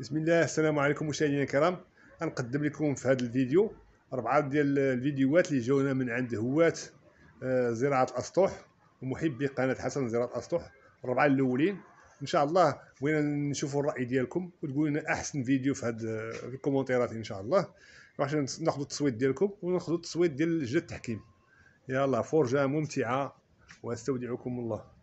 بسم الله السلام عليكم مشاهدينا الكرام. غنقدم لكم في هذا الفيديو أربعة ديال الفيديوهات اللي جاونا من عند هواة آه، زراعة الأسطح ومحبي قناة حسن زراعة الأسطح الأربعة الأولين. إن شاء الله بغينا نشوفوا الرأي ديالكم وتقولوا لنا أحسن فيديو في هاد في الكومنتيرات إن شاء الله. عشان ناخذوا التصويت ديالكم وناخذوا التصويت ديال لجنة التحكيم. يلا فرجة ممتعة واستودعكم الله.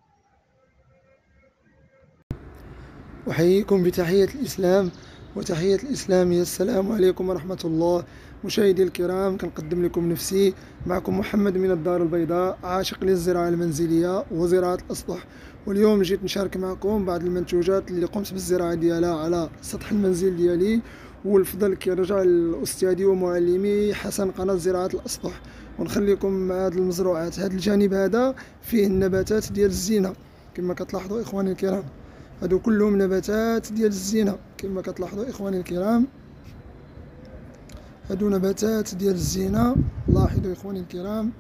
أحييكم بتحية الإسلام وتحية الإسلام. هي السلام عليكم ورحمة الله. مشاهدي الكرام كنقدم لكم نفسي معكم محمد من الدار البيضاء عاشق للزراعة المنزلية وزراعة الأسطح. واليوم جيت نشارك معكم بعض المنتوجات اللي قمت بالزراعة ديالها على سطح المنزل ديالي. والفضل كيرجع لأستاذي ومعلمي حسن قناة زراعة الأسطح. ونخليكم مع هذه المزروعات. هذا الجانب هذا فيه النباتات ديال الزينة كما كتلاحظوا إخواني الكرام. هادو كلهم نباتات ديال الزينة كما كتلاحظوا إخواني الكرام. هادو نباتات ديال الزينة لاحظوا إخواني الكرام.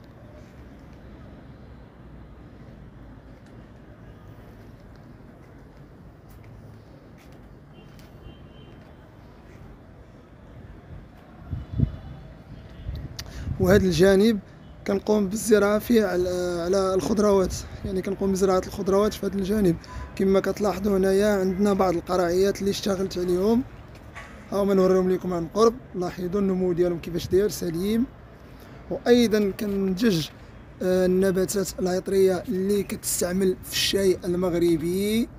وهذا الجانب كنقوم بالزراعة فيه على, الخضروات. يعني كنقوم بزراعة الخضروات في هذا الجانب. كما كتلاحظوا هنايا عندنا بعض القرعيات اللي اشتغلت عليهم. ها هما نوريهم لكم عن قرب. لاحظوا النمو ديالهم كيفاش داير. سليم. وأيضا كنجج آه، النباتات العطرية اللي كتستعمل في الشاي المغربي.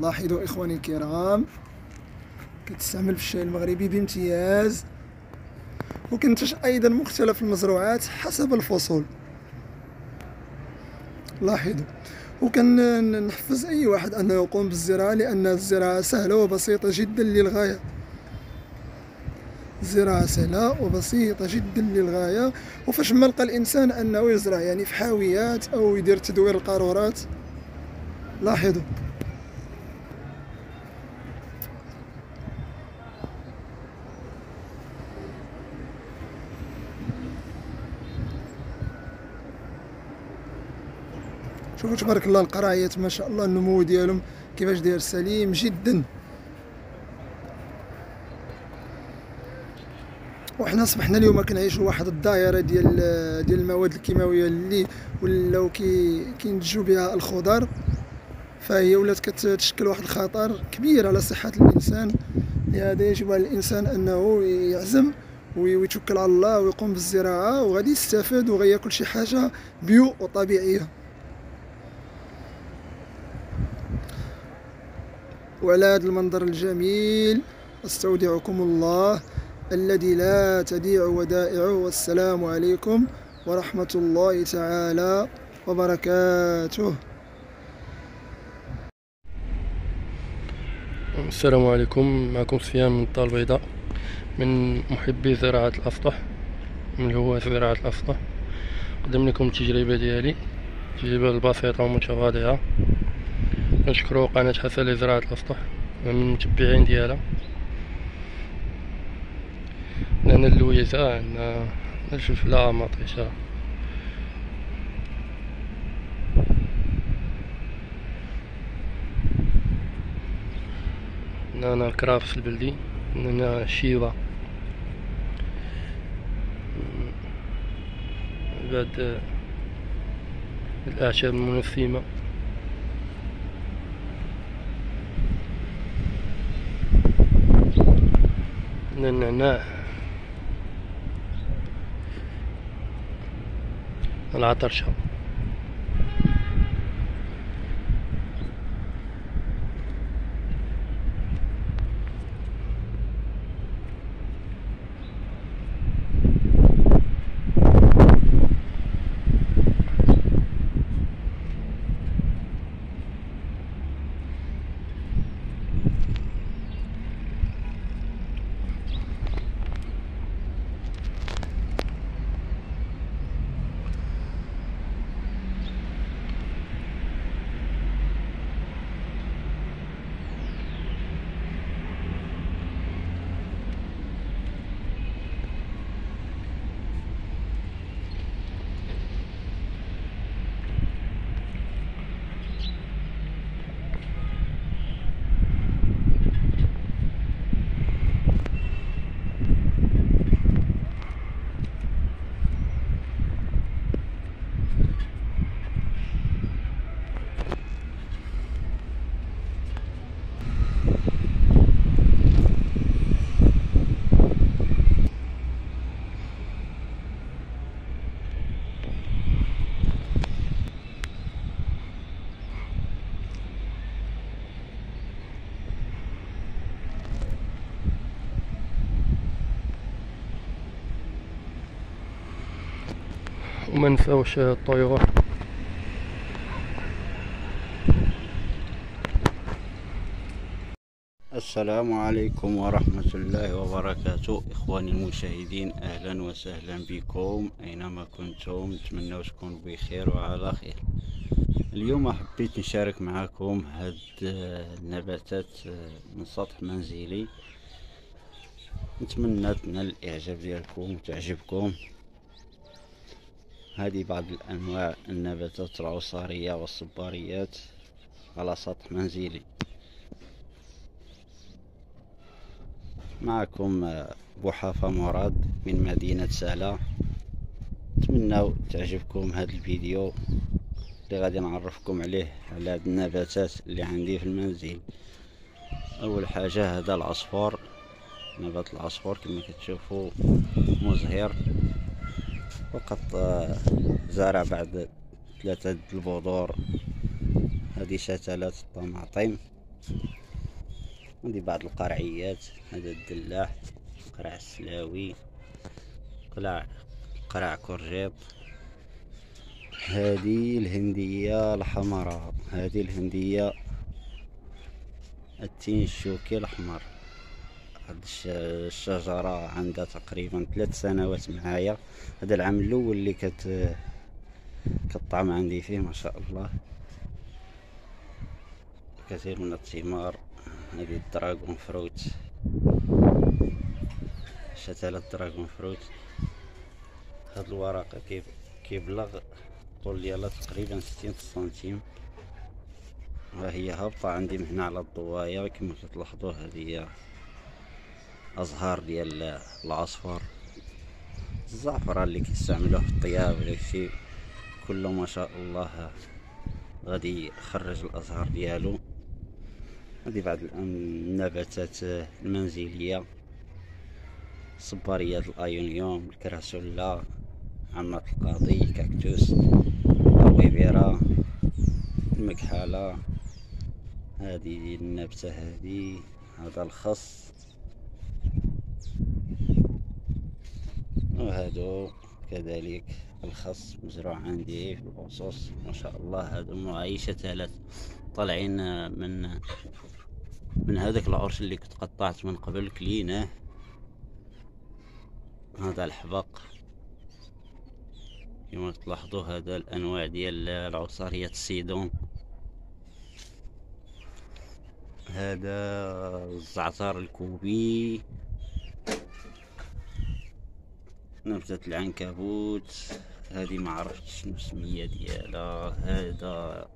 لاحظوا إخواني الكرام. كتستعمل في الشاي المغربي بامتياز. وكنتج أيضا مختلف المزروعات حسب الفصول. لاحظوا. نحفز أي واحد أنه يقوم بالزراعة لأن الزراعة سهلة وبسيطة جدا للغاية. الزراعة سهلة وبسيطة جدا للغاية. وفاش ما لقى الإنسان أنه يزرع يعني في حاويات أو يدير تدوير القارورات؟ لاحظوا. شوفوا تبارك الله القرايات ما شاء الله النمو ديالهم كيفاش داير سليم جدا. وحنا صبحنا اليوم كنعيشوا واحد الدائرة ديال ديال المواد الكيماوية اللي ولاو كي كينتجوا بها الخضر فهي ولات كتشكل واحد الخطر كبير على صحة الإنسان. لهذا يجب على الإنسان أنه يعزم ويتوكل على الله ويقوم بالزراعة وغادي يستفاد وغياكل شي حاجة بيو وطبيعية. وعلى هذا المنظر الجميل أستودعكم الله الذي لا تضيع ودائعه والسلام عليكم ورحمة الله تعالى وبركاته. السلام عليكم معكم سفيان من الدار البيضاء من محبي زراعة الأسطح من هو زراعة الأسطح نقدم لكم التجربة ديالي تجربة البسيطة ومتواضعة. نشكرو قناة حسن لزراعة الأسطح من المتبعين ديالها. لأن اللويزة عندنا الفلفلة مطيشة. هنا الكرافس البلدي هنا الشيبة بعد الأعشاب المنسمة النعناع العطرشة وما نساوش الطيور السلام عليكم ورحمة الله وبركاته. إخواني المشاهدين أهلا وسهلا بكم أينما كنتم. نتمنى تكونوا بخير وعلى خير. اليوم حبيت نشارك معكم هاد النباتات من سطح منزلي. نتمنى تنال الإعجاب ديالكم وتعجبكم. هذه بعض الأنواع النباتات العصارية والصباريات على سطح منزلي. معكم بوحافة مراد من مدينة سالا نتمنى تعجبكم هذا الفيديو. اللي غادي نعرفكم عليه على هاد النباتات اللي عندي في المنزل. أول حاجة هذا العصفور نبات العصفور كما كتشوفوا مزهر. فقط زارع بعد ثلاثة البذور. هذه شتلات الطماطم عندي بعض القرعيات هذا الدلاح قرع السلاوي قرع قرع كرجيط. هذه الهندية الحمراء هذه الهندية التين الشوكي الأحمر. هاد الشجرة عندها تقريبا ثلاث سنوات معايا. هذا العام الأول اللي كت كطعم عندي فيه ما شاء الله. كثير من الثمار هذه ال dragon fruit. شتلة ال dragon fruit. هاد الورقة كيبلغ الطول ديالها تقريبا ستين سنتيم. ها هي هابطة عندي من هنا على الضوايا كما كتلاحظوا هذه هي أزهار ديال العصفر الزعفران اللي كيستعملوه في الطياب داكشي كله ما شاء الله غادي يخرج الأزهار ديالو. هذه بعض النباتات المنزلية. صباريات الأيونيوم الكراسولا عمة القاضي كاكتوس الويبيرا المكحلة هذه النبتة هذه هذا الخص. وهذا كذلك الخص مزروع عندي في الأصوص ما شاء الله هذا معيشة ثلاث طالعين من من هذاك العرش اللي كنت قطعت من قبل كلينه هذا الحبق. كما تلاحظوا هذا الأنواع ديال العصارية السيدون. هذا الزعتر الكوبي. نبتة العنكبوت. هذه ما عرفتش شنو السمية ديالها. هذا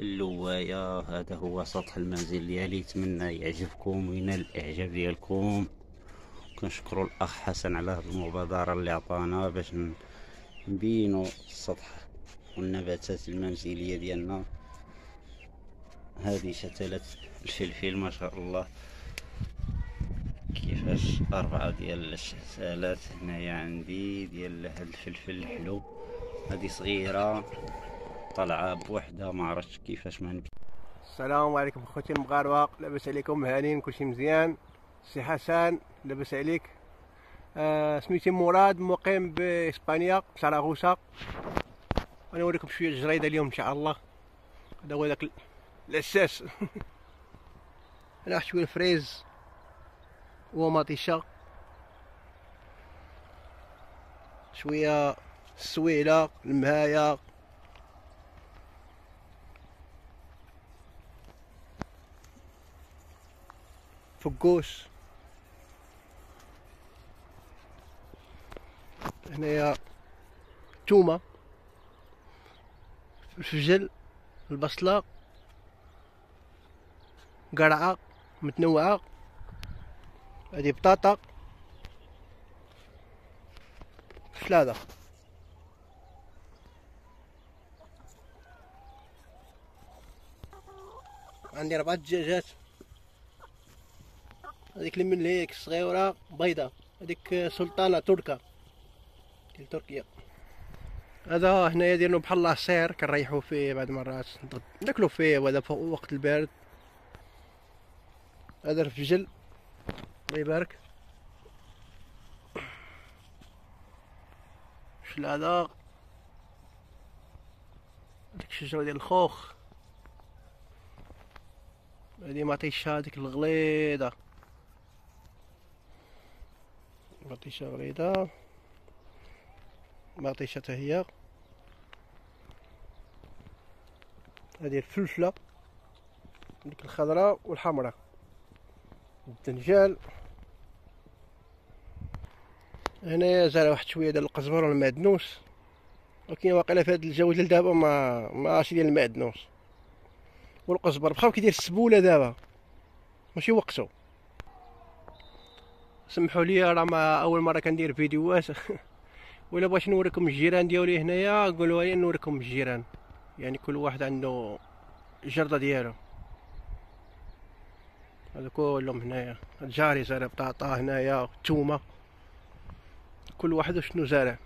اللواية. هذا هو سطح المنزل ديالي. نتمنى يعجبكم وينال الإعجاب ديالكم. كنشكروا الأخ حسن على هذه المبادرة اللي عطانا باش نبينوا السطح والنباتات المنزلية ديالنا. هذه شتلة الفلفل ما شاء الله. كيفاش أربعة ديال الشتلات هنايا عندي ديال هاد الفلفل الحلو هذه صغيرة طالعة بوحدها ما عرفتش كيفاش ما السلام عليكم خوتي المغاربة. لاباس عليكم هانين كلشي مزيان. سي حسن لاباس عليك. آه سميتي مراد مقيم بإسبانيا سراغوسا أنا نوريكم شوية الجريدة اليوم إن شاء الله. هذا هو داك الأساس. أنا شوية الفريز ومطيشه شوية السويله المهاية. فقوس. هنايا تومة. الفجل البصلة. قرعة. متنوعة. هذه بطاطا. فلادة عندي ربعة دجاجات. هذيك اللي من هيك صغيرة بيضة. هذيك سلطانة تركة. ديال تركيا. هذا هنايا ديرنا بحال العصير كنريحو فيه بعد مرات ناكلو فيه وهذا في وقت البرد. هذا الفجل الله يبارك. شل هذا هذيك الشجرة ديال الخوخ. هادي مطيشة هاديك الغليظة. مطيشة غليظة. مطيشة حتى هي. هادي الفلفلة ديك الخضراء والحمراء. الدنجال. هنايا زرع واحد شوية ديال القزبر والمعدنوس. ولكن واقيلا في هاد الجو ديال دابا ما ما عرفتش ديال المعدنوس. والقزبر بقاو كيدير السبوله دابا. ماشي وقتو. سمحوا لي راه ما أول مرة كندير فيديوهات. ولا بغيت نوريكم الجيران ديالي هنايا قولوا لي نوريكم الجيران. يعني كل واحد عنده الجرده ديالو. هذا كلهم هنايا. جاري زارع بطاطا هنايا تومه كل واحد شنو زارع